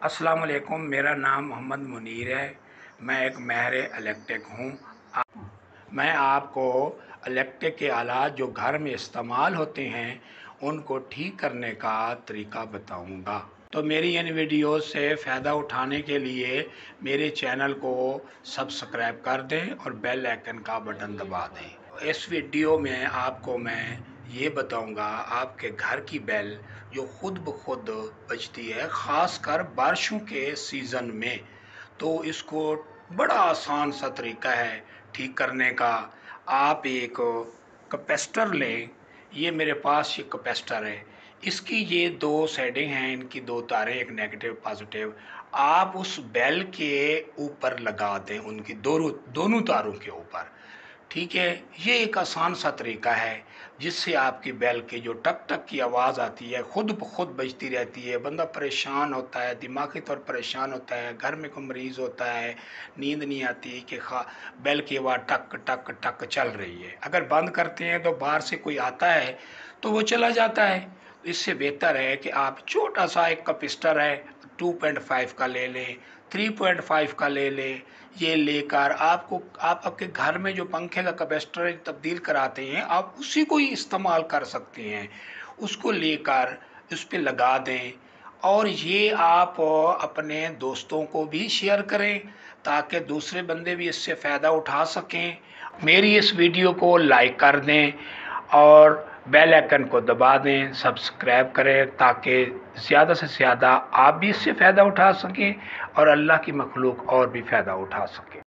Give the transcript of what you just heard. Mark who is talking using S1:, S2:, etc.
S1: अस्सलाम वालेकुम मेरा नाम मोहम्मद मुनीर है। मैं एक महर इलेक्ट्रिक हूँ। मैं आपको इलेक्ट्रिक के आलात जो घर में इस्तेमाल होते हैं, उनको ठीक करने का तरीका बताऊँगा। तो मेरी इन वीडियो से फ़ायदा उठाने के लिए मेरे चैनल को सब्सक्राइब कर दें और बेल आइकन का बटन दबा दें। इस वीडियो में आपको मैं ये बताऊँगा आपके घर की बेल जो ख़ुद ब खुद बजती है ख़ास कर बारिशों के सीज़न में। तो इसको बड़ा आसान सा तरीका है ठीक करने का। आप एक कैपेसिटर लें। ये मेरे पास ये कैपेसिटर है। इसकी ये दो साइडें हैं, इनकी दो तारें, एक नेगेटिव पॉजिटिव आप उस बेल के ऊपर लगा दें, उनकी दोनों दोनों तारों के ऊपर। ठीक है, ये एक आसान सा तरीका है, जिससे आपकी बैल के जो टक टक की आवाज़ आती है, ख़ुद ब खुद बजती रहती है। बंदा परेशान होता है, दिमागी तौर परेशान होता है, घर में कोई मरीज़ होता है, नींद नहीं आती कि खा, बैल की आवाज़ टक टक टक चल रही है। अगर बंद करते हैं तो बाहर से कोई आता है तो वो चला जाता है। इससे बेहतर है कि आप छोटा सा एक कपिस्टर है टू पॉइंट फाइव का ले लें थ्री पॉइंट फाइव का ले लें, ये लेकर आपको, आप आपके घर में जो पंखे का कैपेसिटर तब्दील कराते हैं, आप उसी को ही इस्तेमाल कर सकते हैं। उसको लेकर उस पर लगा दें और ये आप अपने दोस्तों को भी शेयर करें ताकि दूसरे बंदे भी इससे फ़ायदा उठा सकें। मेरी इस वीडियो को लाइक कर दें और बेल आइकन को दबा दें, सब्सक्राइब करें, ताकि ज़्यादा से ज़्यादा आप भी इससे फ़ायदा उठा सकें और अल्लाह की मखलूक और भी फ़ायदा उठा सकें।